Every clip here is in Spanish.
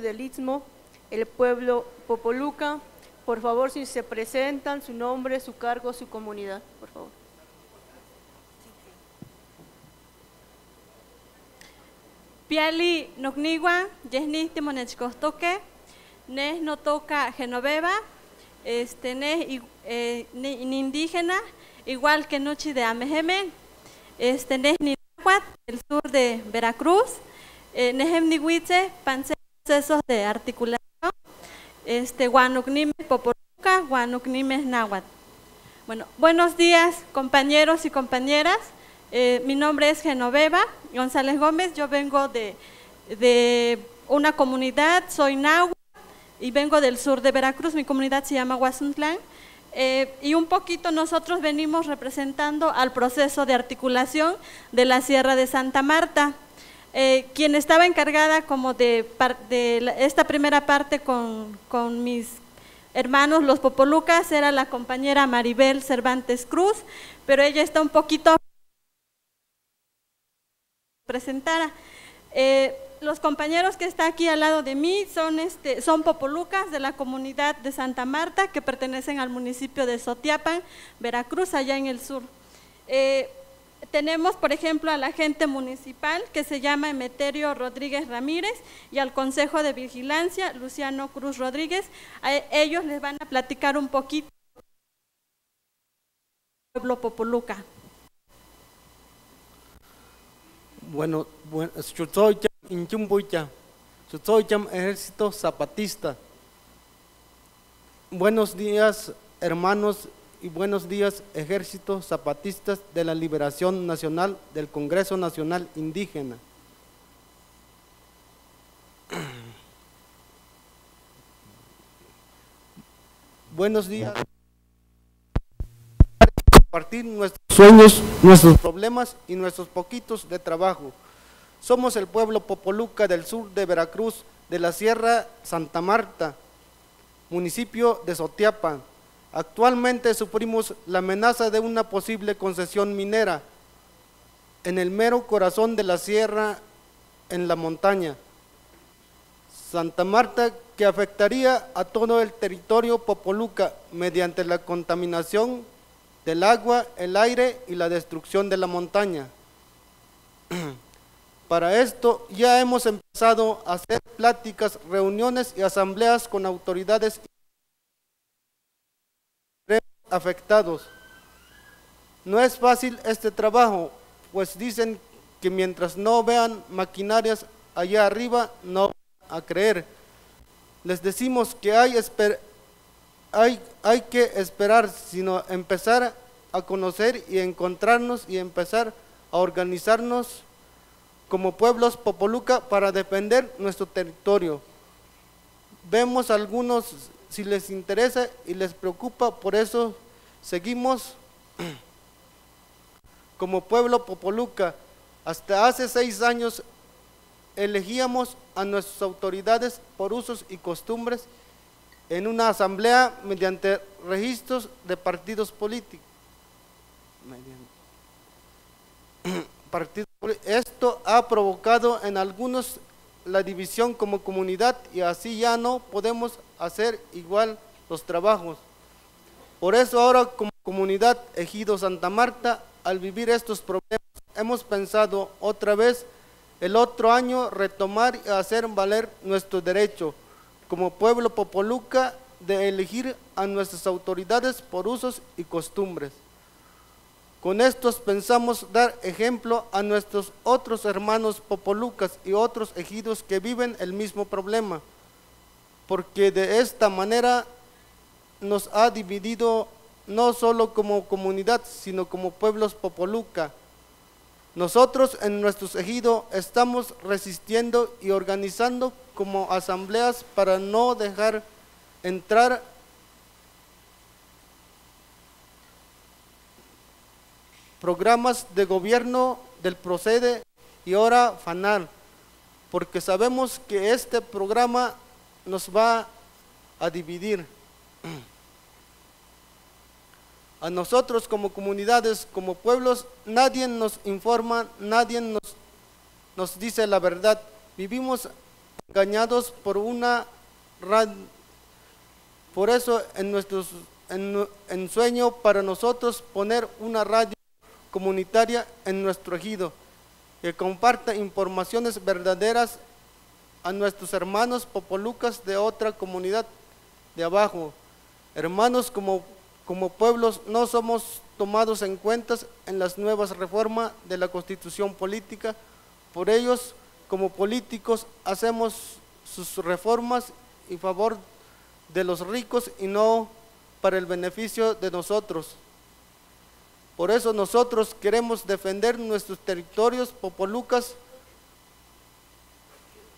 del Istmo, el pueblo Popoluca. Por favor, si se presentan, su nombre, su cargo, su comunidad, por favor. Piali Nocnigua, Yesni Timonechcostoque, Nes no toca Genoveva, este, Nes eh, indígena, igual que Nochi de Amejemen, este, Nes Ninahuat, el sur de Veracruz, eh, Nehem Nihuitze, Panse- procesos de articulación, este, Guanucnimes Popoluca, Guanucnimes Náhuatl. Bueno, buenos días compañeros y compañeras. Eh, mi nombre es Genoveva González Gómez. Yo vengo de, de una comunidad, soy náhuatl y vengo del sur de Veracruz. Mi comunidad se llama Huazuntlán. Eh, y un poquito nosotros venimos representando al proceso de articulación de la Sierra de Santa Marta. Eh, quien estaba encargada como de, de esta primera parte con, con mis hermanos los Popolucas era la compañera Maribel Cervantes Cruz, pero ella está un poquito presentara. Eh, los compañeros que están aquí al lado de mí son, este, son popolucas de la comunidad de Santa Marta que pertenecen al municipio de Sotiapan, Veracruz, allá en el sur. Eh, tenemos, por ejemplo, al agente municipal que se llama Emeterio Rodríguez Ramírez y al Consejo de Vigilancia, Luciano Cruz Rodríguez. Ellos les van a platicar un poquito pueblo popoluca. Bueno, bueno, Chuzoyam, Inchumbuya, Chuzoyam, Ejército Zapatista. Buenos días, hermanos, y buenos días, Ejército Zapatistas de la Liberación Nacional del Congreso Nacional Indígena. Buenos días. Compartir nuestros sueños, nuestros problemas y nuestros poquitos de trabajo. Somos el pueblo Popoluca del sur de Veracruz, de la Sierra Santa Marta, municipio de Sotiapan. Actualmente sufrimos la amenaza de una posible concesión minera en el mero corazón de la sierra, en la montaña. Santa Marta que afectaría a todo el territorio Popoluca mediante la contaminación del agua, el aire y la destrucción de la montaña. Para esto ya hemos empezado a hacer pláticas, reuniones y asambleas con autoridades afectados. No es fácil este trabajo, pues dicen que mientras no vean maquinarias allá arriba, no van a creer. Les decimos que hay, esper- hay, hay que esperar, sino empezar a conocer y encontrarnos y empezar a organizarnos como pueblos Popoluca para defender nuestro territorio. Vemos algunos si les interesa y les preocupa, por eso seguimos como pueblo Popoluca. Hasta hace seis años elegíamos a nuestras autoridades por usos y costumbres en una asamblea mediante registros de partidos políticos. Esto ha provocado en algunos la división como comunidad y así ya no podemos hacer igual los trabajos. Por eso ahora como comunidad Ejido Santa Marta, al vivir estos problemas, hemos pensado otra vez el otro año retomar y hacer valer nuestro derecho como pueblo Popoluca de elegir a nuestras autoridades por usos y costumbres. Con estos pensamos dar ejemplo a nuestros otros hermanos Popolucas y otros ejidos que viven el mismo problema, porque de esta manera nos ha dividido no solo como comunidad, sino como pueblos Popoluca. Nosotros en nuestros ejidos estamos resistiendo y organizando como asambleas para no dejar entrar programas de gobierno del Procede y ahora FANAL, porque sabemos que este programa nos va a dividir. A nosotros como comunidades, como pueblos, nadie nos informa, nadie nos, nos dice la verdad. Vivimos engañados por una radio. Por eso en nuestros en, en sueño para nosotros poner una radio comunitaria en nuestro ejido que comparta informaciones verdaderas a nuestros hermanos popolucas de otra comunidad de abajo. Hermanos, como, como pueblos no somos tomados en cuenta en las nuevas reformas de la constitución política. Por ellos, como políticos, hacemos sus reformas en favor de los ricos y no para el beneficio de nosotros. Por eso nosotros queremos defender nuestros territorios popolucas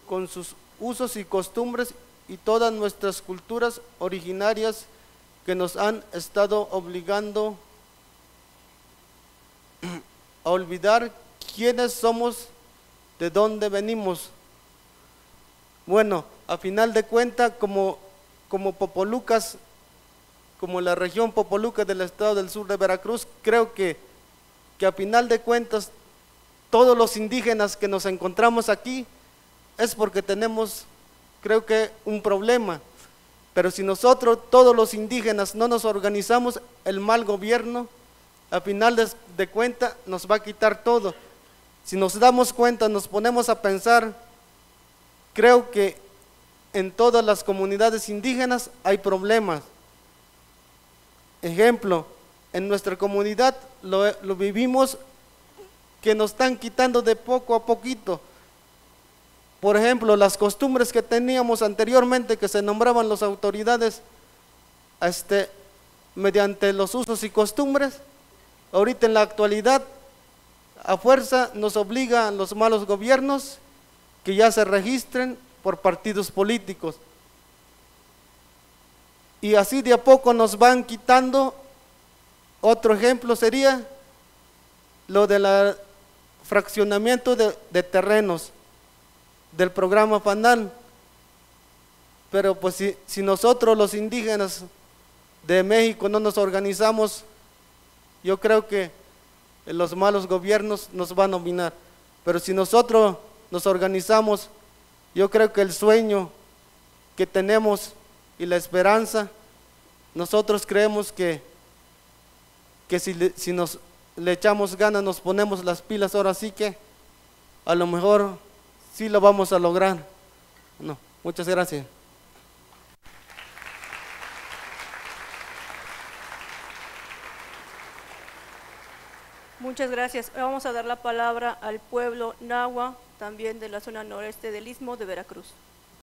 con sus usos y costumbres y todas nuestras culturas originarias que nos han estado obligando a olvidar quiénes somos, de dónde venimos. Bueno, a final de cuentas, como, como Popolucas, como la región Popoluca del estado del sur de Veracruz, creo que, que a final de cuentas, todos los indígenas que nos encontramos aquí es porque tenemos, creo que, un problema. Pero si nosotros, todos los indígenas, no nos organizamos, el mal gobierno, a final de, de cuenta, nos va a quitar todo. Si nos damos cuenta, nos ponemos a pensar, creo que en todas las comunidades indígenas hay problemas. Ejemplo, en nuestra comunidad lo, vivimos que nos están quitando de poco a poquito. Por ejemplo, las costumbres que teníamos anteriormente, que se nombraban las autoridades este, mediante los usos y costumbres, ahorita en la actualidad, a fuerza nos obligan los malos gobiernos que ya se registren por partidos políticos. Y así de a poco nos van quitando. Otro ejemplo sería lo del fraccionamiento de, terrenos del programa FANAL. Pero pues si, si nosotros los indígenas de México no nos organizamos, yo creo que los malos gobiernos nos van a dominar. Pero si nosotros nos organizamos, yo creo que el sueño que tenemos y la esperanza, nosotros creemos que, que si, le- si nos le echamos ganas, nos ponemos las pilas, ahora sí que a lo mejor sí lo vamos a lograr. No, muchas gracias. Muchas gracias. Vamos a dar la palabra al pueblo Nahua, también de la zona noreste del Istmo de Veracruz.